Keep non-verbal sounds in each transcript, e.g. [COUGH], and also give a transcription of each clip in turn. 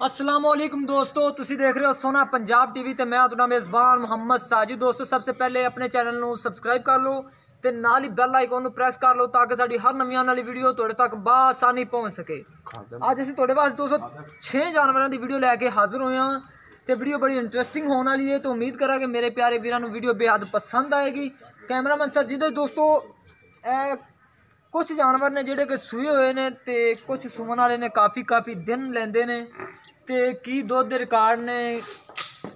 ਅਸਲਾਮ ਵਾਲੇਕੁਮ ਦੋਸਤੋ, ਤੁਸੀਂ ਦੇਖ ਰਹੇ ਹੋ ਸੋਨਾ ਪੰਜਾਬ ਟੀਵੀ ਤੇ ਮੈਂ ਤੁਹਾਡਾ ਮੇਜ਼ਬਾਨ ਮੁਹੰਮਦ ਸਾਜਿਦ। ਦੋਸਤੋ, ਸਭ ਤੋਂ ਪਹਿਲੇ ਆਪਣੇ ਚੈਨਲ ਨੂੰ ਸਬਸਕ੍ਰਾਈਬ ਕਰ ਲਓ ਤੇ ਨਾਲ ਹੀ ਬੈਲ ਆਈਕਨ ਨੂੰ ਪ੍ਰੈਸ ਕਰ ਲਓ ਤਾਂ ਕਿ ਸਾਡੀ ਹਰ ਨਵੀਂ ਆਉਣ ਵਾਲੀ ਵੀਡੀਓ ਤੁਹਾਡੇ ਤੱਕ ਬਾਸਾਨੀ ਪਹੁੰਚ ਸਕੇ। ਅੱਜ ਅਸੀਂ ਤੁਹਾਡੇ ਵਾਸਤੇ ਦੋਸਤੋ 6 ਜਾਨਵਰਾਂ ਦੀ ਵੀਡੀਓ ਲੈ ਕੇ ਹਾਜ਼ਰ ਹੋਏ ਹਾਂ ਤੇ ਵੀਡੀਓ ਬੜੀ ਇੰਟਰਸਟਿੰਗ ਹੋਣ ਵਾਲੀ ਹੈ ਤੇ ਉਮੀਦ ਕਰਾਂਗੇ ਮੇਰੇ ਪਿਆਰੇ ਵੀਰਾਂ ਨੂੰ ਵੀਡੀਓ ਬੇहद ਪਸੰਦ ਆਏਗੀ। ਕੈਮਰਾਮੈਨ ਸਰ ਜੀ ਦੇ ਦੋਸਤੋ, ਇਹ ਕੁਝ ਜਾਨਵਰ ਨੇ ਜਿਹੜੇ ਕਿ ਸੂਏ ਹੋਏ ਨੇ ਤੇ ਕੁਝ ਸੂਣ ਵਾਲੇ ਨੇ ਕਾਫੀ ਕਾਫੀ ਦਿਨ ਲੈਂਦੇ ਨੇ। ਤੇ ਕੀ ਦੁੱਧ ਦੇ ਰਿਕਾਰਡ ਨੇ,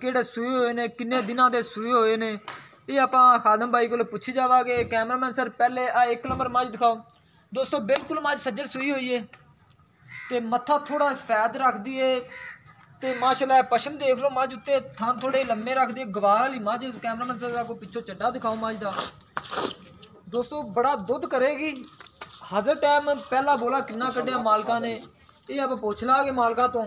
ਕਿਹੜੇ ਸੂਏ ਹੋਏ ਨੇ, ਕਿੰਨੇ ਦਿਨਾਂ ਦੇ ਸੂਏ ਹੋਏ ਨੇ, ਇਹ ਆਪਾਂ ਖਾਦਮ ਬਾਈ ਕੋਲ ਪੁੱਛੀ ਜਾਵਾਂਗੇ। ਕੈਮਰਾਮੈਨ ਸਰ, ਪਹਿਲੇ ਆ ਇੱਕ ਨੰਬਰ ਮੱਝ ਦਿਖਾਓ। ਦੋਸਤੋ, ਬਿਲਕੁਲ ਮੱਝ ਸੱਜਰ ਸੂਈ ਹੋਈ ਹੈ ਤੇ ਮੱਥਾ ਥੋੜਾ ਸਫੈਦ ਰੱਖਦੀ ਏ ਤੇ ਮਾਸ਼ਾਅੱਲਾ, ਪਸ਼ਮ ਦੇਖ ਲਓ ਮੱਝ ਉੱਤੇ, ਥਾਂ ਥੋੜੇ ਲੰਮੇ ਰੱਖਦੀ ਹੈ ਗਵਾਰ ਵਾਲੀ ਮੱਝ ਕੈਮਰਾਮੈਨ ਸਰ ਕੋ ਪਿੱਛੋਂ ਚੱਡਾ ਦਿਖਾਓ ਮੱਝ ਦਾ। ਦੋਸਤੋ, ਬੜਾ ਦੁੱਧ ਕਰੇਗੀ। ਹਾਜ਼ਰ ਟਾਈਮ ਪਹਿਲਾ ਬੋਲਾ ਕਿੰਨਾ ਕੱਢਿਆ ਮਾਲਕਾਂ ਨੇ। ਇਹ ਆਪਾਂ ਪੁੱਛ ਲਾਂਗੇ ਮਾਲਕਾਂ ਤੋਂ।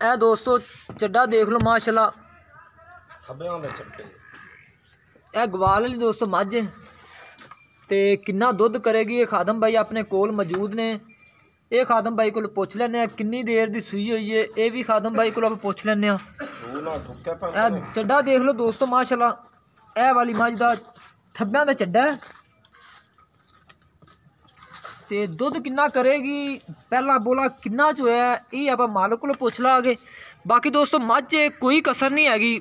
ਇਹ ਦੋਸਤੋ ਚੱਡਾ ਦੇਖ ਲਓ ਮਾਸ਼ਾਅੱਲਾ। ਖੱਬਿਆਂ ਦੇ ਚੱਟੇ ਇਹ ਗਵਾਲ ਵਾਲੀ ਦੋਸਤੋ ਮੱਝ। ਹੈ ਤੇ ਕਿੰਨਾ ਦੁੱਧ ਕਰੇਗੀ ਇਹ ਖਾਦਮ ਬਾਈ ਆਪਣੇ ਕੋਲ ਮੌਜੂਦ ਨੇ। ਇਹ ਖਾਦਮ ਬਾਈ ਕੋਲ ਪੁੱਛ ਲੈਂਦੇ ਆ ਕਿੰਨੀ ਦੇਰ ਦੀ ਸੂਈ ਹੋਈ ਹੈ ਇਹ ਵੀ ਖਾਦਮ ਬਾਈ ਕੋਲ ਆਪਾਂ ਪੁੱਛ ਲੈਂਦੇ ਆ। ਇਹ ਚੱਡਾ ਦੇਖ ਲਓ ਦੋਸਤੋ ਮਾਸ਼ਾਅੱਲਾ। ਇਹ ਵਾਲੀ ਮੱਝ ਦਾ ਥੱਬਿਆਂ ਦਾ ਚੱਡਾ ਹੈ। ਤੇ ਦੁੱਧ ਕਿੰਨਾ ਕਰੇਗੀ? ਪਹਿਲਾ ਬੋਲਾ ਕਿੰਨਾ ਚ ਹੋਇਆ? ਹੈ, ਇਹ ਆਪਾਂ ਮਾਲਕ ਕੋਲੋਂ ਪੁੱਛ ਲਾਂਗੇ। ਬਾਕੀ ਦੋਸਤੋ ਮੱਝ 'ਚ ਕੋਈ ਕਸਰ ਨਹੀਂ ਹੈਗੀ।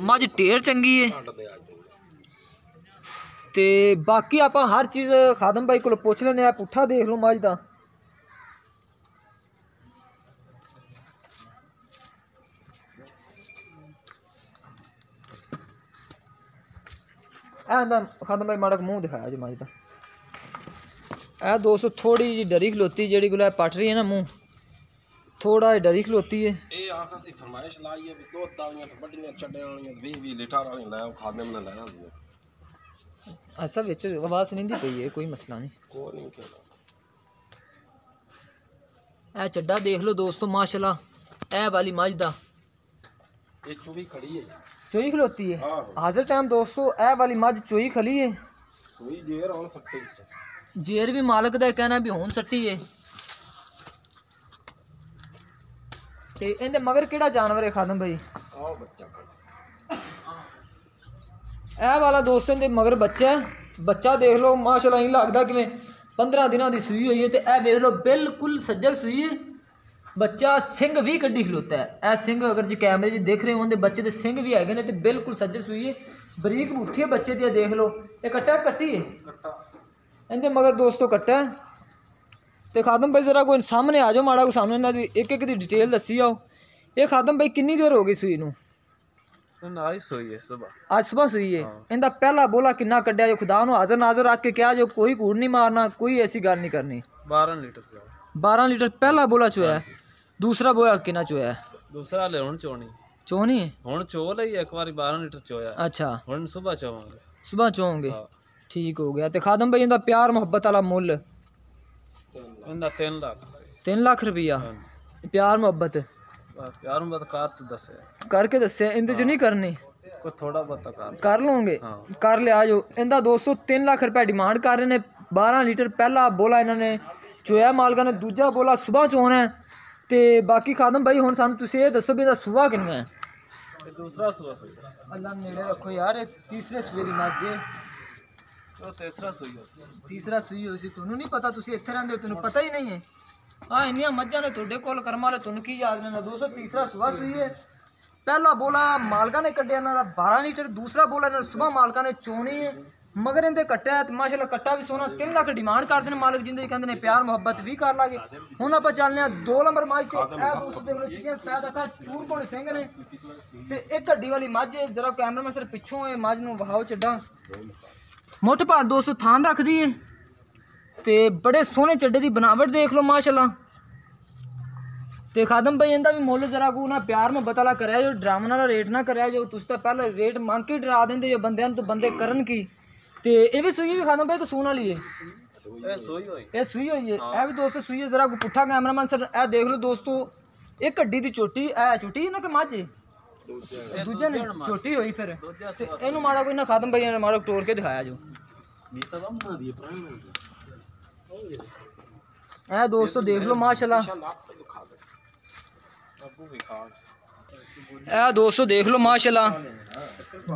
ਮੱਝ ਢੇਰ ਚੰਗੀ ਹੈ ਛੱਡ ਦੇ ਅੱਜ ਤੇ ਬਾਕੀ ਆਪਾਂ ਹਰ ਚੀਜ਼ ਖਾਦਮ ਬਾਈ ਕੋਲੋਂ ਪੁੱਛ ਲੈਂਦੇ ਆ। ਪੁੱਠਾ ਦੇਖ ਲਓ ਮੱਝ ਦਾ। ਇਹ ਦਾ ਖਾਦਮ ਬਾਈ ਮਾੜਾ ਕੁ ਮੂੰਹ ਦਿਖਾਇਆ ਜੀ ਮੱਝ ਦਾ। ਇਹ ਦੋਸਤੋ ਥੋੜੀ ਜਿਹੀ ਡਰੀ ਖਲੋਤੀ ਜਿਹੜੀ ਗੁਲਾ ਪਟ ਰਹੀ ਹੈ ਨਾ ਮੂੰਹ। ਥੋੜਾ ਜਿਹਾ ਡਰੀ ਖਲੋਤੀ ਹੈ। ਇਹ ਆਖਾ ਸੀ ਫਰਮਾਇਸ਼ ਲਾਈ ਹੈ ਵੀ ਦੋ ਤਾਲੀਆਂ ਤੇ ਵੱਡੀਆਂ ਚੱਡਿਆਂ ਵਾਲੀਆਂ 20 20 ਲੀਟਰ ਵਾਲੀਆਂ ਲੈ ਆਓ ਖਾਦੇ ਮਨ ਲੈ ਆਉਂਦੀ ਅਸਾ ਵਿੱਚ ਆਵਾਜ਼ ਨਹੀਂ ਦੀ ਪਈ ਹੈ ਕੋਈ ਮਸਲਾ ਨਹੀਂ। ਕੋ ਨਹੀਂ ਕਿਹਾ ਇਹ ਚੱਡਾ ਦੇਖ ਲਓ ਦੋਸਤੋ ਮਾਸ਼ਾਅੱਲਾ ਇਹ ਵਾਲੀ ਮੱਝ ਦਾ। ਇਹ ਚੂਹੀ ਖੜੀ ਹੈ ਚੋਈ ਖਲੋਤੀ ਹੈ। ਆਹੋ। ਹਾਜ਼ਰ ਟਾਈਮ ਦੋਸਤੋ ਇਹ ਵਾਲੀ ਮੱਝ ਚੋਈ ਖਲੀ ਹੈ। ਸੂਈ ਜੇਰ ਹੁਣ ਸੱਤੇ। ਜੇਰ ਵੀ ਮਾਲਕ ਦਾ ਕਹਿਣਾ ਵੀ ਹੁਣ ਸੱਟੀ ਹੈ ਤੇ ਇਹਦੇ ਮਗਰ ਕਿਹੜਾ ਜਾਨਵਰ ਹੈ ਖਾਦਮ ਭਾਈ ਆਓ ਬੱਚਾ ਇਹ ਵਾਲਾ ਦੋਸਤ ਇਹਦੇ ਮਗਰ ਬੱਚਾ ਹੈ। ਬੱਚਾ ਦੇਖ ਲਓ ਮਾਸ਼ਾਅੱਲਾ ਹੀ ਲੱਗਦਾ ਕਿਵੇਂ 15 ਦਿਨਾਂ ਦੀ ਸੂਈ ਹੋਈ ਹੈ ਤੇ ਇਹ ਦੇਖ ਲਓ ਬਿਲਕੁਲ ਸੱਜਰ ਸੂਈ ਹੈ ਬੱਚਾ ਸਿੰਘ ਵੀ ਕੱਢੀ ਖਲੋਤਾ ਹੈ। ਇਹ ਸਿੰਘ ਅਗਰ ਜੀ ਕੈਮਰੇ 'ਚ ਦੇਖ ਰਹੇ ਹੋ ਉਹਦੇ ਬੱਚੇ ਦੇ ਸਿੰਘ ਵੀ ਹੈਗੇ ਨੇ ਤੇ ਬਿਲਕੁਲ ਸੱਜਰ ਸੂਈ ਹੈ ਬਰੀਕ ਹੈ ਬੱਚੇ ਦੀ ਦੇਖ ਲਓ। ਇਹ ਕੱਟਾ ਕੱਟੀ ਹੈ ਕੱਟਾ। ਇਹਦੇ ਮਗਰ ਦੋਸਤੋ ਕੱਟਾ। ਤੇ ਖਾਦਮ ਭਾਈ ਜ਼ਰਾ ਕੋਈ ਸਾਹਮਣੇ ਆ ਜਾਓ ਮਾੜਾ ਕੋ ਸਾਨੂੰ ਇਹਨਾਂ ਦੀ ਇੱਕ ਇੱਕ ਦੀ ਡਿਟੇਲ ਦੱਸੀ ਆਓ। ਇਹ ਖਾਦਮ ਭਾਈ ਕਿੰਨੀ ਦੇਰ ਹੋ ਗਈ ਸੂਈ ਨੂੰ? ਨਾ ਹੀ ਸੋਈ ਹੈ ਸਵੇਰ। ਅੱਜ ਸਵੇਰ ਸੂਈ ਹੈ। ਇਹਦਾ ਪਹਿਲਾ ਬੋਲਾ ਕਿੰਨਾ ਕੱਢਿਆ ਜੋ ਖੁਦਾ ਨੂੰ ਹਾਜ਼ਰ ਨਾਜ਼ਰ ਰੱਖ ਕੇ ਕਿਹਾ ਜੋ ਕੋਈ ਕੂੜ ਨਹੀਂ ਮਾਰਨਾ ਕੋਈ ਐਸੀ ਗੱਲ ਨਹੀਂ ਕਰਨੀ। 12 ਲੀਟਰ ਤੇ 12 ਲੀਟਰ ਪਹਿਲਾ ਬੋਲਾ ਚੋਇਆ। ਦੂਸਰਾ ਬੋਲਾ ਕਿੰਨਾ ਚੋਇਆ? ਦੂਸਰਾ ਲੈ ਹੁਣ ਚੋਣੀ। ਹੈ? ਹੁਣ ਚੋ ਲਈ ਇੱਕ ਵਾਰੀ 12 ਲੀਟਰ ਚੋਇਆ। ਅੱਛਾ। ਹੁਣ ਸਵੇਰ ਚੋਵਾਂਗੇ। ਸਵੇਰ ਚੋਹੋਗੇ ਠੀਕ ਹੋ ਗਿਆ ਤੇ ਖਾਦਮ ਭਾਈ ਇਹਦਾ ਪਿਆਰ ਮੁਹੱਬਤ ਵਾਲਾ ਮੁੱਲ? ਇਹਦਾ 3 ਲੱਖ। 3 ਲੱਖ ਰੁਪਈਆ? ਪਿਆਰ ਮੁਹੱਬਤ? ਯਾਰ ਮੈਂ ਤਾਂ ਕਾਰ ਤੇ ਦੱਸਿਆ। ਕਰਕੇ ਦੱਸਿਆ ਇਹਦੇ ਚ ਨਹੀਂ ਕਰਨੀ? ਕੋਈ ਥੋੜਾ ਬਹੁਤਾ ਕਰ ਕਰ ਲਓਗੇ? ਕਰ ਲਿਆ ਜੋ। ਇਹਦਾ ਦੋਸਤੋ 3 ਲੱਖ ਰੁਪਏ ਡਿਮਾਂਡ ਕਰ ਰਹੇ ਨੇ। 12 ਲੀਟਰ ਪਹਿਲਾ ਬੋਲਾ ਇਹਨਾਂ ਨੇ ਚੋਇਆ। ਮਾਲਕਾਂ ਨੇ ਦੂਜਾ ਬੋਲਾ ਸਵੇਰ ਚੋਣਾ ਹੈ। ਤੇ ਬਾਕੀ ਖਾਦਮ ਭਾਈ ਹੁਣ ਸਾਨੂੰ ਤੁਸੀਂ ਇਹ ਦੱਸੋ ਵੀ ਇਹਦਾ ਸੁਭਾ ਕਿੰਨਾ ਹੈ? ਦੂਸਰਾ ਸੂਈ ਅੱਲਾ ਨੇੜੇ ਰੱਖੋ ਯਾਰ ਇਹ ਤੀਸਰੇ ਦੀ ਮੱਝ ਉਹ ਤੀਸਰਾ ਸੂਈ ਉਸ ਤੀਸਰਾ ਸੂਈ ਹੋਈ ਸੀ। ਤੁਹਾਨੂੰ ਨਹੀਂ ਪਤਾ, ਤੁਸੀਂ ਇੱਥੇ ਰਹਿੰਦੇ ਹੋ, ਤੁਹਾਨੂੰ ਪਤਾ ਹੀ ਨਹੀਂ ਹੈ। ਆ ਇੰਨੀਆਂ ਮੱਝਾਂ ਨੇ ਤੁਹਾਡੇ ਕੋਲ ਕਰਮਾਂ ਵਾਲੇ, ਤੁਹਾਨੂੰ ਕੀ ਯਾਦ ਰਹਿੰਦਾ? ਦੋਸਤੋ, ਤੀਸਰਾ ਸੁਬਾ ਸੂਈ ਹੈ। ਪਹਿਲਾ ਬੋਲਾ ਮਾਲਕਾਂ ਨੇ ਕੱਢਿਆ ਇਹਨਾਂ ਦਾ 12 ਲੀਟਰ। ਦੂਸਰਾ ਬੋਲਾ ਇਹਨਾਂ ਸੁਬਾ ਮਾਲਕਾਂ ਨੇ ਚੋਣੀ ਹੈ। ਮਗਰ ਇਹਦੇ ਕੱਟਿਆ ਤੇ ਮਾਸ਼ਾਅੱਲਾ ਕੱਟਾ ਵੀ ਸੋਨਾ 3 ਲੱਖ ਡਿਮਾਂਡ ਕਰਦੇ ਨੇ ਮਾਲਕ ਜਿੰਦੇ, ਕਹਿੰਦੇ ਨੇ ਪਿਆਰ, ਮੁਹੱਬਤ ਵੀ ਕਰ ਲਾਗੇ। ਹੁਣ ਆਪਾਂ ਚੱਲਨੇ ਆ 2 ਨੰਬਰ ਮੱਝ ਤੇ। ਇਹ ਦੋਸਤੋ ਦੇਖ ਲਓ ਚੀਜ਼ਾਂ ਸਪੈਦ ਅੱਖਾਂ ਚੂਰ ਕੋਣ ਸਿੰਘ ਨੇ। ਤੇ ਇੱਕ ਹੱਡੀ ਵਾਲੀ ਮੱਝ ਹੈ, ਜਰਾ ਕੈਮਰਾਮੈਨ ਸਰ ਪਿੱਛੋਂ ਇਹ ਮੱਝ ਨੂੰ ਵਹਾਓ ਚੱਡਾ। ਮੁੱਠ ਭਾਰ 200 ਥਾਂ ਰੱਖਦੀ ਏ। ਤੇ ਬੜੇ ਸੋਹਣੇ ਚੱਡੇ ਦੀ ਬਣਾਵਟ ਦੇਖ ਲਓ ਮਾਸ਼ਾਅੱਲਾ। ਤੇ ਖਾਦਮ ਭਾਈ ਇਹਦਾ ਵੀ ਮੁੱਲ ਜ਼ਰਾ ਕੋ ਨਾ ਪਿਆਰ ਨੂੰ ਬਤਲਾ ਕਰਿਆ ਜੋ ਡਰਾਮਨ ਵਾਲਾ ਰੇਟ ਨਾ ਕਰਿਆ ਜੋ ਤੁਸੀਂ ਤਾਂ ਪਹਿਲਾਂ ਰੇਟ ਮੰਗ ਕੇ ਡਰਾ ਦਿੰਦੇ ਜੋ ਬੰਦਿਆਂ ਨੂੰ ਤਾਂ ਬੰਦੇ ਕਰਨ ਕੀ? ਤੇ ਇਹ ਵੀ ਸੂਈ ਹੈ ਖਾਦਮ ਭਾਈ ਕਿ ਸੂਣ ਵਾਲੀ ਏ? ਇਹ ਸੂਈ ਹੋਈ। ਇਹ ਸੂਈ ਹੋਈ ਹੈ। ਇਹ ਵੀ ਦੋਸਤੋ ਸੂਈ ਜ਼ਰਾ ਕੋ ਪੁੱਠਾ ਕੈਮਰਾਮੈਨ ਸਰ ਇਹ ਦੇਖ ਲਓ ਦੋਸਤੋ ਇਹ ਕੱਡੀ ਦੀ ਚੋਟੀ ਇਹ ਚੋਟੀ ਨਾ ਕਿ ਮਾਝੇ ਦੂਜਾ ਨੇ ਛੋਟੀ ਹੋਈ ਫਿਰ। ਤੇ ਇਹਨੂੰ ਮਾੜਾ ਕੋਈ ਨਾ ਖਾਦਮ ਭਾਈ ਨੇ ਮਾੜਾ ਤੋੜ ਕੇ ਦਿਖਾਇਆ ਜੋ। ਇਹ ਦੋਸਤੋ, ਦੇਖ ਲਓ, ਮਾਸ਼ਾਅੱਲਾ। ਇਹ ਦੋਸਤੋ, ਦੇਖ ਲਓ, ਮਾਸ਼ਾਅੱਲਾ।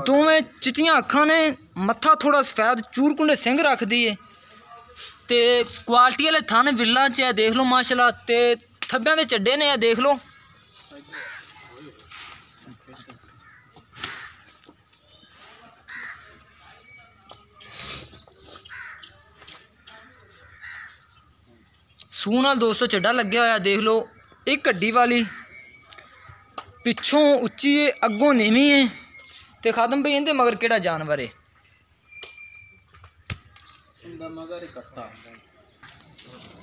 ਦੋਵੇਂ ਚਿੱਟੀਆਂ ਅੱਖਾਂ ਨੇ, ਮੱਥਾ ਥੋੜਾ ਸਫੈਦ ਚੂਰਕੁੰਡੇ ਸਿੰਘ ਰੱਖਦੀ ਏ। ਤੇ ਕੁਆਲਿਟੀ ਵਾਲੇ ਥਣ ਵਿਰਲਾਂ ਚ ਇਹ ਦੇਖ ਲਓ, ਮਾਸ਼ਾਅੱਲਾ। ਤੇ ਥੱਬਿਆਂ ਦੇ ਚੱਡੇ ਨੇ ਇਹ ਦੇਖ ਲਓ। ਸੂਹ ਨਾਲ ਦੋਸਤੋ ਚੱਡਾ ਲੱਗਿਆ ਹੋਇਆ ਦੇਖ ਲਓ ਇੱਕ ਗੱਡੀ ਵਾਲੀ। ਪਿੱਛੋਂ ਉੱਚੀ ਏ ਅੱਗੋਂ ਨੀਵੀਂ ਏ ਤੇ ਖਾਦਮ ਬਈ ਇਹਦੇ ਮਗਰ ਕਿਹੜਾ ਜਾਨਵਰ ਏ? ਇਹਦਾ ਮਗਰ ਕੱਟਾ।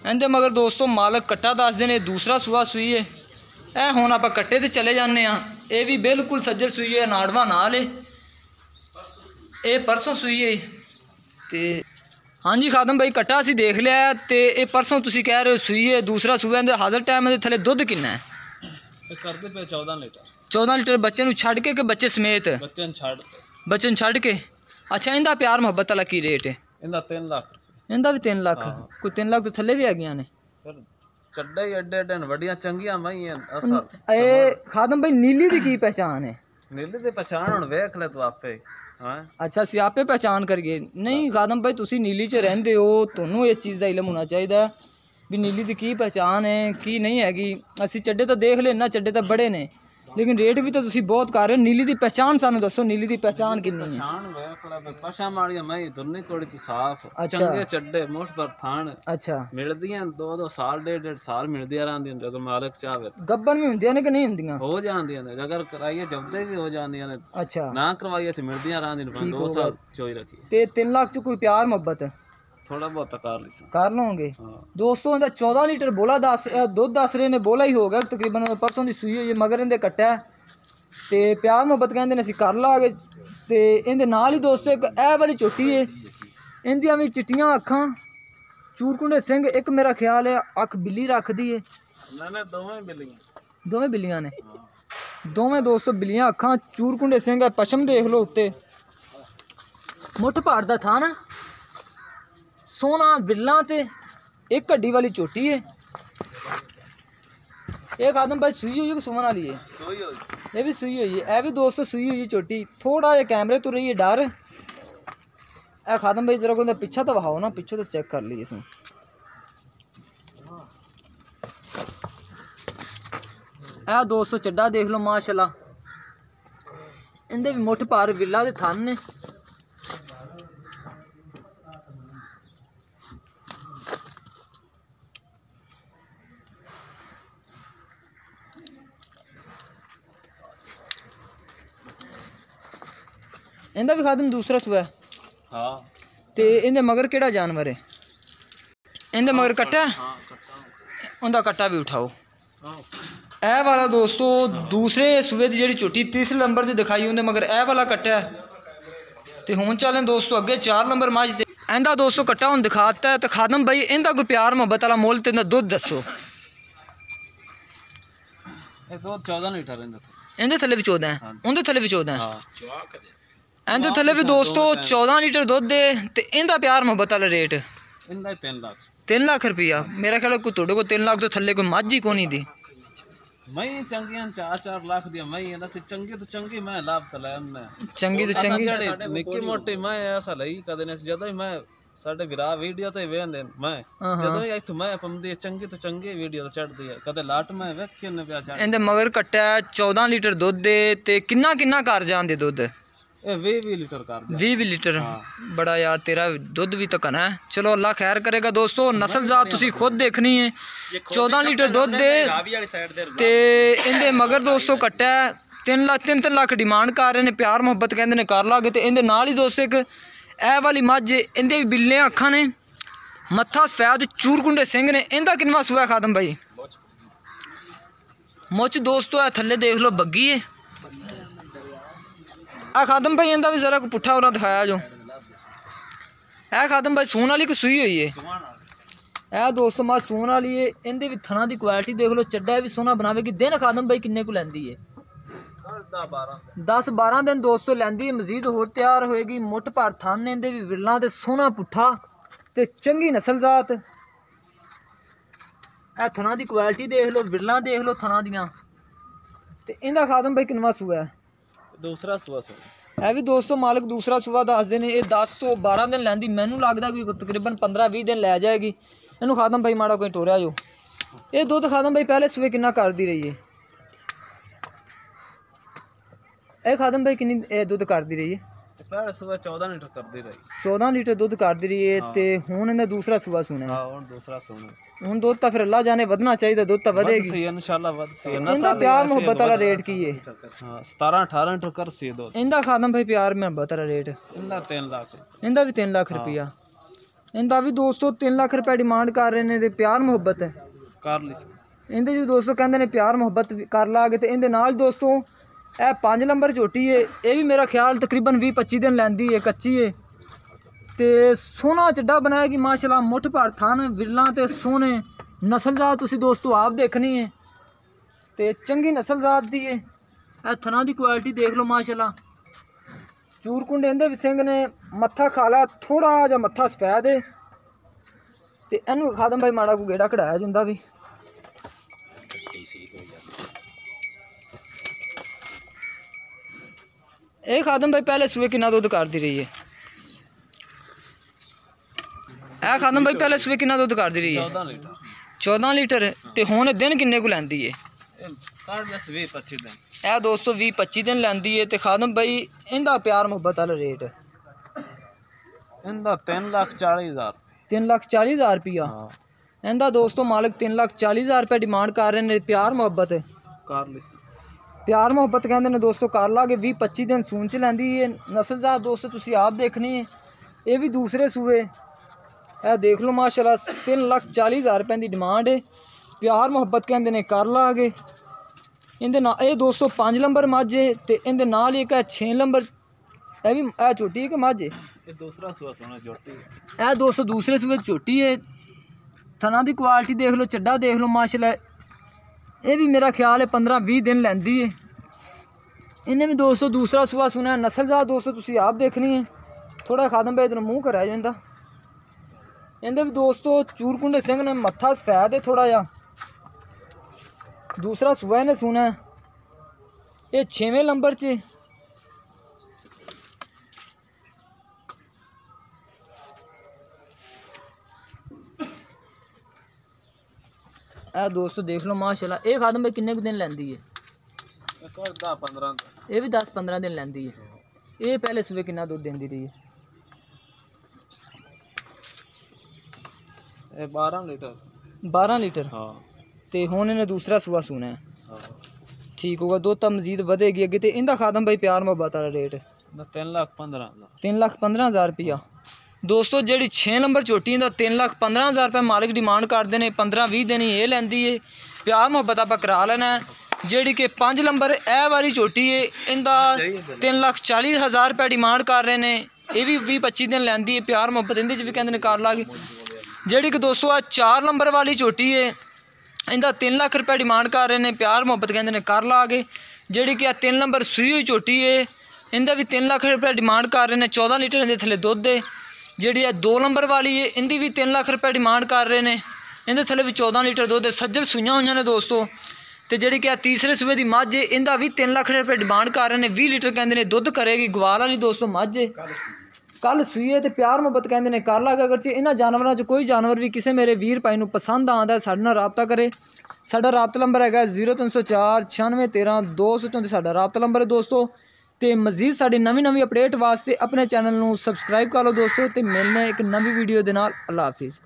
ਇਹਦੇ ਮਗਰ ਦੋਸਤੋ ਮਾਲਕ ਕੱਟਾ ਦੱਸਦੇ ਨੇ ਦੂਸਰਾ ਸੂਆ ਸੂਈ ਏ। ਇਹ ਹੁਣ ਆਪਾਂ ਕੱਟੇ ਤੇ ਚਲੇ ਜਾਂਦੇ ਆ ਇਹ ਵੀ ਬਿਲਕੁਲ ਸੱਜਰ ਸੂਈ ਏ ਨਾੜਵਾ ਨਾਲ ਏ। ਇਹ ਪਰਸੋਂ ਸੂਈ ਏ। ਤੇ ਹਾਂਜੀ ਖਾਦਮ ਭਾਈ ਕੱਟਾ ਅਸੀਂ ਦੇਖ ਲਿਆ ਤੇ ਇਹ ਪਰਸੋਂ ਤੁਸੀਂ ਕਹਿ ਰਹੇ ਹੋ ਸੂਈ ਏ ਦੂਸਰਾ ਸੂਆ ਇਹਦੇ ਹਾਜ਼ਰ ਟਾਈਮ ਦੇ ਥੱਲੇ ਦੁੱਧ ਕਿੰਨਾ ਹੈ? ਇਹ ਕਰਦੇ ਪਏ 14 ਲੀਟਰ। 14 ਲੀਟਰ ਬੱਚੇ ਨੂੰ ਛੱਡ ਕੇ ਕਿ ਬੱਚੇ ਸਮੇਤ? ਬੱਚੇ ਨੂੰ ਛੱਡ ਤੇ ਬੱਚੇ ਨੂੰ ਛੱਡ ਕੇ? ਅੱਛਾ ਇਹਦਾ ਪਿਆਰ ਮੁਹੱਬਤ ਵਾਲਾ ਕੀ ਰੇਟ ਹੈ? ਇਹਦਾ 3 ਲੱਖ ਇਹਦਾ ਵੀ 3 ਲੱਖ? ਹਾਂ। ਕੋਈ 3 ਲੱਖ ਤੋਂ ਥੱਲੇ ਵੀ ਹੈਗੀਆਂ ਨੇ? ਫਿਰ ਚੱਡੇ ਹੀ ਐਡੇ ਨੇ, ਵੱਡੀਆਂ ਚੰਗੀਆਂ ਮਈਆਂ ਅਸਲ। ਇਹ ਖਾਦਮ ਭਾਈ ਨੀਲੀ ਦੀ ਕੀ [COUGHS] ਪਹਿਚਾਨ ਹੈ? ਨੀਲੇ ਦੇ ਪਛਾਣ ਹੁਣ ਵੇਖ ਲੈ ਤੂੰ ਆਪੇ। ਹਾਂ ਅੱਛਾ, ਅਸੀਂ ਆਪੇ ਪਹਿਚਾਨ ਕਰੀਏ। ਨਹੀਂ, ਖਾਦਮ ਭਾਈ, ਤੁਸੀਂ ਨੀਲੀ 'ਚ ਰਹਿੰਦੇ ਹੋ, ਤੁਹਾਨੂੰ ਇਸ ਚੀਜ਼ ਦਾ ਇਲਮ ਹੋਣਾ ਚਾਹੀਦਾ ਵੀ ਨੀਲੀ ਦੀ ਕੀ ਪਹਿਚਾਨ ਹੈ, ਕੀ ਨਹੀਂ ਹੈਗੀ। ਅਸੀਂ ਚੱਡੇ ਤਾਂ ਦੇਖ ਲੈਣਾ ਚੱਡੇ ਤਾਂ ਬੜੇ ਨੇ। ਲੇਕਿਨ ਰੇਟ ਵੀ ਤਾਂ ਤੁਸੀਂ ਬਹੁਤ ਕਰ ਰਹੇ ਹੋ। ਨੀਲੀ ਦੀ ਪਹਿਚਾਨ ਸਾਨੂੰ ਦੱਸੋ ਨੀਲੀ ਦੀ ਪਹਿਚਾਨ ਕਿੰਨੀ ਹੈ? ਪਛਾਣ ਵੇਖ ਲੈ ਪਛਾ ਮਾਰੀਆਂ ਮੈਂ ਦੁੰਨੀ ਕੋੜੀ ਤੂੰ ਸਾਫ਼ ਅੱਛਾ। ਚੰਗੇ ਚੱਡੇ ਮੁੱਠ ਪਰ ਥਾਣ। ਅੱਛਾ। ਮਿਲਦੀਆਂ ਦੋ ਦੋ ਸਾਲ ਡੇਢ ਡੇਢ ਸਾਲ ਮਿਲਦੀਆਂ ਰਹਿੰਦੀਆਂ ਜਦੋਂ ਮਾਲਕ ਚਾਹਵੇ ਗੱਬਨ ਵੀ ਹੁੰਦੀਆਂ ਨੇ ਕਿ ਨਹੀਂ ਹੁੰਦੀਆਂ? ਹੋ ਜਾਂਦੀਆਂ ਨੇ ਅਗਰ ਕਰਾਈਏ ਜਬਦੇ ਵੀ ਹੋ ਜਾਂਦੀਆਂ ਨੇ। ਅੱਛਾ। ਨਾ ਕਰਵਾਈਏ ਤੇ ਮਿਲਦੀਆਂ ਰਹਿੰਦੀਆਂ ਨੇ ਦੋ ਸਾਲ ਚੋਈ ਰੱਖੀ ਤੇ 3 ਲੱਖ 'ਚ ਕੋਈ ਪਿਆਰ ਮੁਹੱਬਤ? ਥੋੜਾ ਬਹੁਤ ਕਰ ਲਈ ਸੀ। ਕਰ ਲਓਗੇ ਹਾਂ। ਦੋਸਤੋ ਇਹਦਾ 14 ਲੀਟਰ ਬੋਲਾ ਦੱਸ ਅ, ਦੁੱਧ ਦੱਸ ਰਹੇ ਨੇ ਬੋਲਾ ਹੀ ਹੋ ਗਿਆ। ਤਕਰੀਬਨ ਪਰਸੋਂ ਦੀ ਸੂਈ ਹੋਈ ਹੈ ਮਗਰ ਇਹਦੇ ਕੱਟਾ ਹੈ। ਤੇ ਪਿਆਰ ਮੁਹੱਬਤ ਕਹਿੰਦੇ ਨੇ ਅਸੀਂ ਕਰ ਲਾਂਗੇ। ਤੇ ਇਹਦੇ ਨਾਲ ਹੀ ਦੋਸਤੋ ਇੱਕ ਇਹ ਵਾਲੀ ਝੋਟੀ ਏ। ਇਹਦੀਆਂ ਵੀ ਚਿੱਟੀਆਂ ਅੱਖਾਂ। ਚੂਰਕੁੰਡੇ ਸਿੰਘ ਇੱਕ ਮੇਰਾ ਖਿਆਲ ਹੈ ਅੱਖ ਬਿੱਲੀ ਰੱਖਦੀ ਏ। ਨਾ ਨਾ ਦੋਵੇਂ ਮਿਲੀਆਂ ਦੋਵੇਂ ਬਿੱਲੀਆਂ ਨੇ। ਹਾਂ। ਦੋਵੇਂ ਦੋਸਤੋ ਬਿੱਲੀਆਂ ਅੱਖਾਂ ਚੂਰਕੁੰਡੇ ਸਿੰਘ ਹੈ ਪਸ਼ਮ ਦੇਖ ਲਓ ਉੱਤੇ। ਮੁੱਠ ਭਾਰ ਦਾ ਥਾਂ ਨਾ। ਸੋਨਾ ਬਿੱਲਾਂ ਤੇ ਇੱਕ ਹੱਡੀ ਵਾਲੀ ਝੋਟੀ ਏ। ਇਹ ਖਾਦਮ ਭਾਈ ਸੂਈ ਹੋਈ ਹੈ ਕਿ ਸੁਮਨ ਵਾਲੀ ਏ? ਸੋਈ ਹੋਈ। ਇਹ ਵੀ ਸੂਈ ਹੋਈ ਹੈ ਇਹ ਵੀ ਦੋਸਤੋ ਸੂਈ ਹੋਈ ਹੈ ਝੋਟੀ। ਥੋੜਾ ਜਿਹਾ ਕੈਮਰੇ ਤੋਂ ਰਹੀ ਹੈ ਡਰ। ਇਹ ਖਾਦਮ ਭਾਈ ਜਰਾ ਕੋਈ ਪਿੱਛਾ ਤਾਂ ਵਹਾਓ ਨਾ ਪਿੱਛੋਂ ਤਾਂ ਚੈੱਕ ਕਰ ਲਈਏ ਅਸੀਂ ਇਹ ਦੋਸਤੋ ਚੱਡਾ ਦੇਖ ਲਓ ਮਾਸ਼ਾਅੱਲਾ। ਇਹਦੇ ਵੀ ਮੁੱਠ ਭਾਰ ਵਿਲਾ ਦੇ ਥਣ ਨੇ। ਇਹਦਾ ਵੀ ਖਾਦਮ ਦੂਸਰਾ ਸੂਆ ਹੈ। ਹਾਂ। ਤੇ ਇਹਦੇ ਮਗਰ ਕਿਹੜਾ ਜਾਨਵਰ ਹੈ? ਇਹਦੇ ਮਗਰ ਕੱਟਾ ਹੈ? ਕੱਟਾ। ਉਹਦਾ ਕੱਟਾ ਵੀ ਉਠਾਓ। ਹਾਂ। ਇਹ ਵਾਲਾ ਦੋਸਤੋ ਦੂਸਰੇ ਸੂਏ ਦੀ ਜਿਹੜੀ ਝੋਟੀ ਤੀਸਰੇ ਨੰਬਰ ਦੀ ਦਿਖਾਈ ਉਹਦੇ ਮਗਰ ਇਹ ਵਾਲਾ ਕੱਟਾ ਹੈ। ਤੇ ਹੁਣ ਚੱਲੇ ਦੋਸਤੋ ਅੱਗੇ 4 ਨੰਬਰ ਮੱਝ ਤੇ। ਇਹਦਾ ਦੋਸਤੋ ਕੱਟਾ ਹੁਣ ਦਿਖਾਤਾ ਹੈ ਤੇ ਖਾਦਮ ਭਾਈ ਇਹਦਾ ਕੋਈ ਪਿਆਰ ਮੁਹੱਬਤ ਵਾਲਾ ਮੁੱਲ ਤੇ ਇਹਦਾ ਦੁੱਧ ਦੱਸੋ। ਇਹ ਦੋ 14 ਲੀਟਰ ਰਹਿੰਦਾ ਇਹਦੇ ਥੱਲੇ। ਵੀ 14 ਹੈ? ਉਹਦੇ ਥੱਲੇ ਵੀ 14 ਹੈ? ਹਾਂ। ਜਵਾਕ ਦੇ ਇਹਦੇ ਥੱਲੇ ਵੀ ਦੋਸਤੋ 14 ਲੀਟਰ ਦੁੱਧ ਦੇ ਤੇ ਇਹਦਾ ਪਿਆਰ ਮੁਹੱਬਤ ਵਾਲਾ ਰੇਟ। ਇਹਦਾ 3 ਲੱਖ। 3 ਲੱਖ ਰੁਪਈਆ। ਮੇਰਾ ਖਿਆਲ ਕੋਈ ਤੁਹਾਡੇ ਕੋਲ 3 ਲੱਖ ਤੋਂ ਥੱਲੇ ਕੋਈ ਮੱਝ ਹੀ ਕੋਈ ਨਹੀਂ ਦੀ। ਮੈਂ ਚੰਗੀਆਂ 4-4 ਲੱਖ ਦੀਆਂ ਮੈਂ ਇਹਨਾਂ ਸੇ ਚੰਗੀ ਤੋਂ ਚੰਗੀ ਮੈਂ ਲਾਭ ਤਾਂ ਲੈ ਆਉਂਦਾ। ਚੰਗੀ ਤੋਂ ਚੰਗੀ। ਨਿੱਕੀ ਮੋਟੀ ਮੈਂ ਐਸਾ ਲਈ ਕਦੇ ਨੇ ਜਦੋਂ ਹੀ ਮੈਂ ਸਾਡੇ ਵਿਰਾ ਵੀਡੀਓ ਤੇ ਵੇਖਦੇ ਮੈਂ। ਜਦੋਂ ਹੀ ਇੱਥੋਂ ਮੈਂ ਪੰਦੀ ਚੰਗੀ ਤੋਂ ਚੰਗੀ ਵੀਡੀਓ ਚੜਦੀ ਹੈ ਕਦੇ ਲਾਟ ਮੈਂ ਵੇਖ ਕਿੰਨੇ ਪਿਆ ਚੜ ਇਹਦੇ ਮਗਰ ਹੈ 14 ਲੀਟਰ ਦੁੱਧ ਦੇ ਤੇ ਕਿੰਨਾ ਕਿੰਨਾ ਕਰ ਜਾਂਦੇ ਦੁੱਧ? ਇਹ 20 20 ਲੀਟਰ ਕਰ ਦਿਆ। 20 20 ਲੀਟਰ। ਹਾਂ। ਬੜਾ ਯਾਰ ਤੇਰਾ ਦੁੱਧ ਵੀ ਤਾਂ ਘਣਾ ਹੈ ਚਲੋ ਅੱਲਾ ਖੈਰ ਕਰੇਗਾ ਦੋਸਤੋ। ਨਸਲ ਜ਼ਾਤ ਤੁਸੀਂ ਖੁਦ ਦੇਖਣੀ ਹੈ 14 ਲੀਟਰ ਦੁੱਧ ਦੇ ਤੇ ਇਹਦੇ ਮਗਰ ਦੋਸਤੋ ਕੱਟਾ 3 ਲੱਖ 3 ਲੱਖ ਡਿਮਾਂਡ ਕਰ ਰਹੇ ਨੇ। ਪਿਆਰ ਮੁਹੱਬਤ ਕਹਿੰਦੇ ਨੇ ਕਰ ਲਾਗੇ ਤੇ ਇਹਦੇ ਨਾਲ ਹੀ ਦੋਸਤੋ ਇੱਕ ਇਹ ਵਾਲੀ ਮੱਝ ਇਹਦੇ ਵੀ ਬਿੱਲੇ ਅੱਖਾਂ ਨੇ। ਮੱਥਾ ਸਫੈਦ ਚੂਰਕੁੰਡੇ ਸਿੰਘ ਨੇ। ਇਹਦਾ ਕਿੰਨਵਾ ਸੂਆ ਖਾਦਮ ਭਾਈ ਮੁੱਚ ਦੋਸਤੋ ਇਹ ਥੱਲੇ ਦੇਖ ਲਓ ਬੱਗੀ ਏ। ਆ ਖਾਦਮ ਭਾਈ ਇਹਦਾ ਵੀ ਜ਼ਰਾ ਕੋ ਪੁੱਠਾ ਉਹਨਾਂ ਦਿਖਾਇਆ ਜੋ। ਇਹ ਖਾਦਮ ਭਾਈ ਸੂਣ ਵਾਲੀ ਕੋ ਸੂਈ ਹੋਈ ਏ? ਇਹ ਦੋਸਤੋ ਮਾ ਸੂਣ ਵਾਲੀ ਏ, ਇਹਦੇ ਵੀ ਥਣਾ ਦੀ ਕੁਆਲਿਟੀ ਦੇਖ ਲਓ, ਚੱਡਾ ਵੀ ਸੋਹਣਾ ਬਣਾਵੇਗੀ। ਦਿਨ ਖਾਦਮ ਭਾਈ ਕਿੰਨੇ ਕੁ ਲੈਂਦੀ ਏ? 12 10 12 ਦਿਨ ਦੋਸਤੋ ਲੈਂਦੀ ਮਜ਼ੀਦ ਹੋਰ ਤਿਆਰ ਹੋਏਗੀ। ਮੁੱਠ ਭਰ ਥਾਨੇ ਦੇ ਵੀ, ਵਿਰਲਾ ਤੇ ਸੋਹਣਾ ਪੁੱਠਾ ਤੇ ਚੰਗੀ ਨਸਲ ਜ਼ਾਤ। ਇਹ ਥਣਾ ਦੀ ਕੁਆਲਿਟੀ ਦੇਖ ਲਓ, ਵਿਰਲਾਂ ਦੇਖ ਲਓ ਥਣਾ ਦੀਆਂ। ਤੇ ਇਹਦਾ ਖਾਦਮ ਬਈ ਕਿੰਨਵਾ ਸੂਆ? ਹੈ ਦੂਸਰਾ ਸੂਆ ਸੋ ਇਹ ਵੀ ਦੋਸਤੋ ਮਾਲਕ ਦੂਸਰਾ ਸੂਆ ਦੱਸਦੇ ਨੇ ਇਹ 10 ਤੋਂ 12 ਦਿਨ ਲੈਂਦੀ ਮੈਨੂੰ ਲੱਗਦਾ ਕਿ ਤਕਰੀਬਨ 15-20 ਦਿਨ ਲੈ ਜਾਏਗੀ ਇਹਨੂੰ ਖਾਦਮ ਭਾਈ ਮਾੜਾ ਕੋਈ ਟੋਰਿਆ ਜੋ ਇਹ ਦੁੱਧ ਖਾਦਮ ਭਾਈ ਪਹਿਲੇ ਸੂਏ ਕਿੰਨਾ ਕਰਦੀ ਰਹੀ ਹੈ ਇਹ ਖਾਦਮ ਭਾਈ ਕਿੰਨੀ ਇਹ ਦੁੱਧ ਕਰਦੀ ਰਹੀ ਹੈ ਪਹਿਲੇ ਸੂਆ 14 ਲੀਟਰ ਕਰਦੀ ਰਹੀ। 14 ਲੀਟਰ ਦੁੱਧ ਕਰਦੀ ਰਹੀ ਹੈ। ਤੇ ਹੁਣ ਇਹਦਾ ਦੂਸਰਾ ਸੂਆ ਸੁਣਾ ਹਾਂ ਹੁਣ ਦੂਸਰਾ ਸੂਣਾ ਹੁਣ ਦੁੱਧ ਤਾਂ ਫਿਰ ਅੱਲਾ ਜਾਣੇ ਵਧਣਾ ਚਾਹੀਦਾ ਦੁੱਧ ਤਾਂ ਵਧੇਗੀ। ਸੀ ਇਨਸ਼ਾਅੱਲਾ ਵੱਧ ਸੀ ਇਹਦਾ ਪਿਆਰ ਮੁਹੱਬਤ ਵਾਲਾ ਰੇਟ ਕੀ ਹੈ ਹਾਂ 17 18 ਲੀਟਰ ਕਰ ਸੀ ਦੋ ਇਹਦਾ ਖਾਦਮ ਭਾਈ ਪਿਆਰ ਮੁਹੱਬਤ ਵਾਲਾ ਰੇਟ। ਇਹਦਾ 3 ਲੱਖ। ਇਹਦਾ ਵੀ 3 ਲੱਖ ਰੁਪਿਆ ਇਹਦਾ ਵੀ ਦੋਸਤੋ 3 ਲੱਖ ਰੁਪਏ ਡਿਮਾਂਡ ਕਰ ਰਹੇ ਨੇ ਤੇ ਪਿਆਰ ਮੁਹੱਬਤ ਹੈ। ਕਰ ਲਈ ਸੀ। ਇਹਦੇ ਜੋ ਦੋਸਤੋ ਕਹਿੰਦੇ ਨੇ ਪਿਆਰ ਮੁਹੱਬਤ ਕਰ ਲਾਗੇ ਤੇ ਇਹਦੇ ਨਾਲ ਦੋਸਤੋ ਇਹ 5 ਨੰਬਰ ਝੋਟੀ ਏ, ਇਹ ਵੀ ਮੇਰਾ ਖਿਆਲ ਤਕਰੀਬਨ 20 25 ਦਿਨ ਲੈਂਦੀ ਏ, ਕੱਚੀ ਏ। ਤੇ ਸੋਹਣਾ ਚੱਡਾ ਬਣਾਇਆ ਕਿ ਮਾਸ਼ਾਅੱਲਾ ਮੁੱਠ ਭਰ ਥਣ, ਵਿਰਲਾਂ ਤੇ ਸੋਹਣੇ ਨਸਲਜ਼ਾਤ ਤੁਸੀਂ ਦੋਸਤੋ ਆਪ ਦੇਖਣੀ ਏ। ਤੇ ਚੰਗੀ ਨਸਲਜ਼ਾਤ ਦੀ ਏ। ਇਹ ਥਣਾ ਦੀ ਕੁਆਲਿਟੀ ਦੇਖ ਲਓ ਮਾਸ਼ਾਅੱਲਾ। ਚੂਰਕੁੰਡੇ ਇਹਦੇ ਵੀ ਸਿੰਘ ਨੇ ਮੱਥਾ ਖਾ ਲਿਆ ਥੋੜਾ ਜਿਹਾ ਮੱਥਾ ਸਫੈਦ ਏ। ਤੇ ਇਹਨੂੰ ਖਾਦਮ ਭਾਈ ਮਾੜਾ ਕੋ ਗੇੜਾ ਕਢਾਇਆ ਜਾਂਦਾ ਵੀ। ਇਹ ਖਾਦਮ ਭਾਈ ਪਹਿਲੇ ਸੂਏ ਕਿੰਨਾ ਦੁੱਧ ਕਰਦੀ ਰਹੀ ਹੈ ਇਹ ਖਾਦਮ ਭਾਈ ਪਹਿਲੇ ਸੂਏ ਕਿੰਨਾ ਦੁੱਧ ਕਰਦੀ ਰਹੀ ਹੈ 14 ਲੀਟਰ। 14 ਲੀਟਰ ਤੇ ਹੁਣ ਦਿਨ ਕਿੰਨੇ ਕੁ ਲੈਂਦੀ ਹੈ ਇਹ ਕੱਢ ਜਸ 20 25 ਦਿਨ। ਇਹ ਦੋਸਤੋ 20 25 ਦਿਨ ਲੈਂਦੀ ਹੈ ਤੇ ਖਾਦਮ ਭਾਈ ਇਹਦਾ ਪਿਆਰ ਮੁਹੱਬਤ ਵਾਲਾ ਰੇਟ। ਇਹਦਾ 3 ਲੱਖ 40 ਹਜ਼ਾਰ। 3 ਲੱਖ 40 ਹਜ਼ਾਰ ਰੁਪਿਆ ਇਹਦਾ ਦੋਸਤੋ ਮਾਲਕ 3 ਲੱਖ 40 ਹਜ਼ਾਰ ਰੁਪਏ ਡਿਮਾਂਡ ਕਰ ਰਹੇ ਨੇ ਪਿਆਰ ਮੁਹੱਬਤ। ਕਰ ਲਈ ਪਿਆਰ ਮੁਹੱਬਤ ਕਹਿੰਦੇ ਨੇ ਦੋਸਤੋ ਕਰ ਲਾਗੇ 20 25 ਦਿਨ ਸੂਨ ਚ ਲੈਂਦੀ ਹੈ ਨਸਲਜ਼ਾਤ ਦੋਸਤੋ ਤੁਸੀਂ ਆਪ ਦੇਖਣੀ ਹੈ ਇਹ ਵੀ ਦੂਸਰੇ ਸੂਏ। ਇਹ ਦੇਖ ਲਓ ਮਾਸ਼ਾਅੱਲਾ 3 ਲੱਖ 40 ਹਜ਼ਾਰ ਰੁਪਏ ਦੀ ਡਿਮਾਂਡ ਹੈ ਪਿਆਰ ਮੁਹੱਬਤ ਕਹਿੰਦੇ ਨੇ ਕਰ ਲਾਗੇ ਇਹਦੇ ਨਾਲ ਇਹ ਦੋਸਤੋ 5 ਨੰਬਰ ਮੱਝ ਹੈ ਤੇ ਇਹਦੇ ਨਾਲ ਹੀ ਇੱਕ 6 ਨੰਬਰ। ਇਹ ਵੀ ਇਹ ਛੋਟੀ ਹੈ ਕਿ ਮੱਝ ਹੈ ਇਹ ਦੂਸਰਾ ਸੂਆ ਸੋਣਾ ਜੋਟੀ ਇਹ ਦੋਸਤੋ ਦੂਸਰੇ ਸੂਏ ਝੋਟੀ ਹੈ ਥਣਾ ਦੀ ਕੁਆਲਿਟੀ ਦੇਖ ਲਓ ਚੱਡਾ ਦੇਖ ਲਓ ਮਾਸ਼ਾਅੱਲਾ ਇਹ ਵੀ ਮੇਰਾ ਖਿਆਲ ਹੈ 15 20 ਦਿਨ ਲੈਂਦੀ ਹੈ ਇਹਨੇ ਵੀ ਦੋਸਤੋ ਦੂਸਰਾ ਸੂਆ ਸੁਣਿਆ ਨਸਲਜ਼ਾਤ ਦੋਸਤੋ ਤੁਸੀਂ ਆਪ ਦੇਖਣੀ ਹੈ ਥੋੜਾ ਖਾਦਮ ਬੇਦ ਨੂੰ ਮੂੰਹ ਕਰਿਆ ਜਾਂਦਾ। ਇਹਦੇ ਵੀ ਦੋਸਤੋ ਚੂਰਕੁੰਡੇ ਸਿੰਘ ਨੇ ਮੱਥਾ ਸਫੈਦ ਹੈ ਥੋੜਾ ਜਿਹਾ। ਦੂਸਰਾ ਸੂਆ ਇਹਨੇ ਸੁਣਾ ਇਹ 6ਵੇਂ ਨੰਬਰ 'ਚ ਇਹ ਦੋਸਤੋ ਦੇਖ ਲਓ ਮਾਸ਼ਾਅੱਲਾ ਇਹ ਖਾਦਮ ਬਈ ਕਿੰਨੇ ਕੁ ਦਿਨ ਲੈਂਦੀ ਹੈ ਇਹ ਕਰਦਾ 15 ਇਹ ਵੀ 10 15 ਦਿਨ ਲੈਂਦੀ ਹੈ ਇਹ ਪਹਿਲੇ ਸੂਏ ਕਿੰਨਾ ਦੁੱਧ ਦਿੰਦੀ ਰਹੀ ਹੈ ਇਹ 12 ਲੀਟਰ। 12 ਲੀਟਰ? ਹਾਂ। ਤੇ ਹੁਣ ਇਹਨੇ ਦੂਸਰਾ ਸੂਆ ਸੁਣਾ ਹੈ ਹਾਂ। ਠੀਕ ਹੋਗਾ ਦੁੱਧ ਤਾਂ ਮਜ਼ੀਦ ਵਧੇਗੀ ਅੱਗੇ ਤੇ ਇਹਦਾ ਖਾਦਮ ਬਈ ਪਿਆਰ ਮੁਹੱਬਤ ਵਾਲਾ ਰੇਟ। ਨਾ 3 ਲੱਖ 15 ਦਾ 3 ਲੱਖ 15 ਹਜ਼ਾਰ ਰੁਪਿਆ ਦੋਸਤੋ, ਜਿਹੜੀ 6 ਨੰਬਰ ਚੋਟੀ ਦਾ 3 ਲੱਖ 15 ਹਜ਼ਾਰ ਰੁਪਏ ਮਾਲਕ ਡਿਮਾਂਡ ਕਰਦੇ ਨੇ 15 20 ਦਿਨ ਹੀ ਇਹ ਲੈਂਦੀ ਏ। ਪਿਆਰ ਮੁਹੱਬਤ ਆਪਾਂ ਕਰਾ ਲੈਣਾ ਜਿਹੜੀ ਕਿ 5 ਨੰਬਰ ਇਹ ਵਾਲੀ ਚੋਟੀ ਏ, ਇਹਦਾ 3 ਲੱਖ 40 ਹਜ਼ਾਰ ਰੁਪਏ ਡਿਮਾਂਡ ਕਰ ਰਹੇ ਨੇ। ਇਹ ਵੀ 20 25 ਦਿਨ ਲੈਂਦੀ ਏ, ਪਿਆਰ ਮੁਹੱਬਤ ਇਹਦੇ ਚ ਵੀ ਕਹਿੰਦੇ ਨੇ ਕਰ ਲਾਗੇ। ਜਿਹੜੀ ਕਿ ਦੋਸਤੋ ਆ 4 ਨੰਬਰ ਵਾਲੀ ਚੋਟੀ ਏ, ਇਹਦਾ 3 ਲੱਖ ਰੁਪਏ ਡਿਮਾਂਡ ਕਰ ਰਹੇ ਨੇ, ਪਿਆਰ ਮੁਹੱਬਤ ਕਹਿੰਦੇ ਨੇ ਕਰ ਲਾਗੇ। ਜਿਹੜੀ ਕਿ ਆ 3 ਨੰਬਰ ਸੂਈ ਹੋਈ ਝੋਟੀ ਏ, ਇਹਦਾ ਵੀ 3 ਲੱਖ ਰੁਪਏ ਡਿਮਾਂਡ ਕਰ ਰਹੇ ਨੇ 14 ਲੀਟਰ ਇਹਦੇ ਥੱਲੇ ਦੁੱਧ ਏ। ਜਿਹੜੀ ਆ 2 ਨੰਬਰ ਵਾਲੀ ਏ ਇਹਦੀ ਵੀ 3 ਲੱਖ ਰੁਪਏ ਡਿਮਾਂਡ ਕਰ ਰਹੇ ਨੇ। ਇਹਦੇ ਥੱਲੇ ਵੀ 14 ਲੀਟਰ ਦੁੱਧ ਏ ਸੱਜਰ ਸੂਈਆਂ ਹੋਈਆਂ ਨੇ ਦੋਸਤੋ। ਤੇ ਜਿਹੜੀ ਕਿ ਆ ਤੀਸਰੇ ਸੂਏ ਦੀ ਮੱਝ ਇਹਦਾ ਵੀ 3 ਲੱਖ ਰੁਪਏ ਡਿਮਾਂਡ ਕਰ ਰਹੇ ਨੇ। 20 ਲੀਟਰ ਕਹਿੰਦੇ ਨੇ ਦੁੱਧ ਕਰੇਗੀ ਗਵਾਰ ਵਾਲੀ ਦੋਸਤੋ ਮੱਝ ਕੱਲ ਸੂਈਏ ਤੇ ਪਿਆਰ ਮੁਹੱਬਤ ਕਹਿੰਦੇ ਨੇ ਕਰ ਲਾਗਾ ਅਗਰ ਚ ਇਹਨਾਂ ਜਾਨਵਰਾਂ ਚ ਕੋਈ ਜਾਨਵਰ ਵੀ ਕਿਸੇ ਮੇਰੇ ਵੀਰ ਭਾਈ ਨੂੰ ਪਸੰਦ ਆਉਂਦਾ ਹੈ, ਸਾਡੇ ਨਾਲ ਰਾਬਤਾ ਕਰੇ। ਸਾਡਾ ਰਾਬਤਾ ਨੰਬਰ ਹੈਗਾ 0304 9613 234 ਸਾਡਾ ਰਾਬਤਾ ਨੰਬਰ ਹੈ ਦੋਸਤੋ। ਤੇ ਮਜ਼ੀਦ ਸਾਡੀ ਨਵੀਂ ਨਵੀਂ ਅਪਡੇਟ ਵਾਸਤੇ ਆਪਣੇ ਚੈਨਲ ਨੂੰ ਸਬਸਕ੍ਰਾਈਬ ਕਰ ਲਓ ਦੋਸਤੋ ਤੇ ਮਿਲਣਾ ਇੱਕ ਨਵੀਂ ਵੀਡੀਓ ਦੇ ਨਾਲ। ਅੱਲਾ ਹਾਫਿਜ਼।